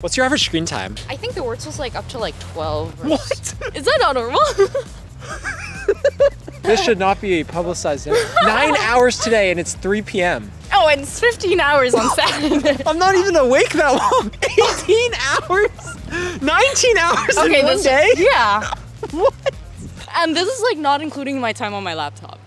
What's your average screen time? I think the worst was like up to like 12. or- What? Is that not normal? this should not be publicized. Nine hours today and it's 3 p.m. oh, and it's 15 hours on Saturday. I'm not even awake that long. 18 hours? 19 hours in one this day? Yeah. What? And this is like not including my time on my laptop.